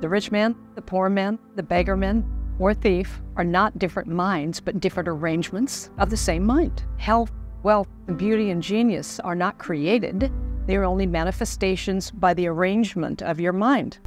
The rich man, the poor man, the beggar man, or thief are not different minds, but different arrangements of the same mind. Health, wealth, and beauty and genius are not created, they are only manifestations by the arrangement of your mind.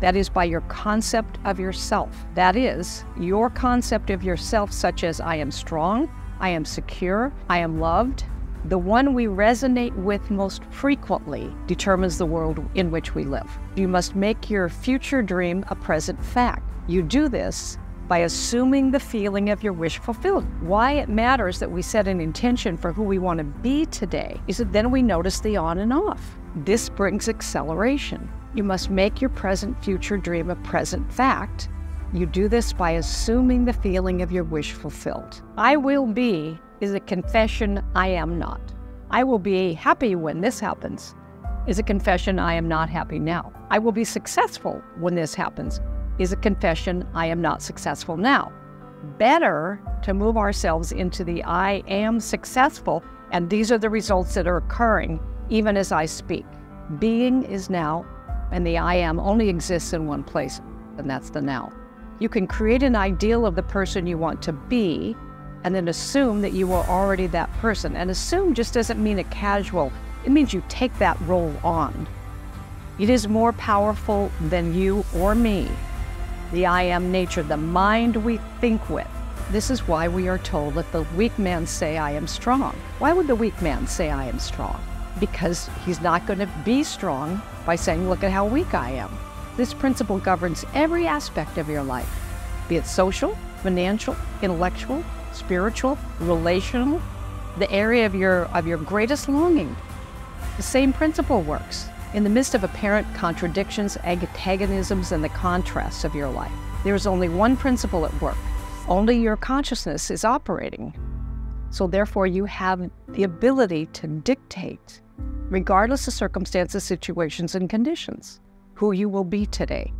That is by your concept of yourself. That is, your concept of yourself, such as I am strong, I am secure, I am loved. The one we resonate with most frequently determines the world in which we live. You must make your future dream a present fact. You do this by assuming the feeling of your wish fulfilled. Why it matters that we set an intention for who we want to be today is that then we notice the on and off. This brings acceleration. You must make your present future dream a present fact. You do this by assuming the feeling of your wish fulfilled. I will be is a confession I am not. I will be happy when this happens is a confession I am not happy now. I will be successful when this happens is a confession I am not successful now. Better to move ourselves into the I am successful, and these are the results that are occurring even as I speak. Being is now, and the I am only exists in one place, and that's the now. You can create an ideal of the person you want to be and then assume that you are already that person. And assume just doesn't mean a casual, it means you take that role on. It is more powerful than you or me the I am nature, the mind we think with. This is why we are told, let the weak man say, I am strong. Why would the weak man say, I am strong? Because he's not going to be strong by saying, look at how weak I am. This principle governs every aspect of your life, be it social, financial, intellectual, spiritual, relational, the area of your, of your greatest longing. The same principle works. In the midst of apparent contradictions, antagonisms, and the contrasts of your life, there is only one principle at work. Only your consciousness is operating. So, therefore, you have the ability to dictate, regardless of circumstances, situations, and conditions, who you will be today.